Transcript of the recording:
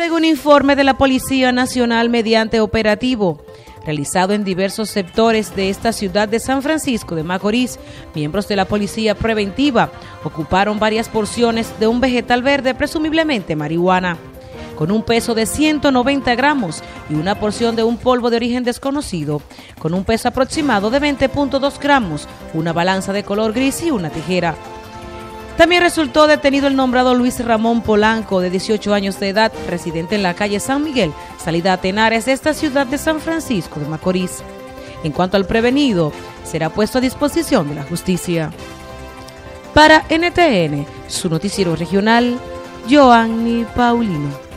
Según informe de la Policía Nacional mediante operativo realizado en diversos sectores de esta ciudad de San Francisco de Macorís, miembros de la Policía Preventiva ocuparon varias porciones de un vegetal verde, presumiblemente marihuana, con un peso de 190 gramos y una porción de un polvo de origen desconocido, con un peso aproximado de 20.2 gramos, una balanza de color gris y una tijera. También resultó detenido el nombrado Luis Ramón Polanco, de 18 años de edad, residente en la calle San Miguel, salida a Tenares de esta ciudad de San Francisco de Macorís. En cuanto al prevenido, será puesto a disposición de la justicia. Para NTN, su noticiero regional, Joanny Paulino.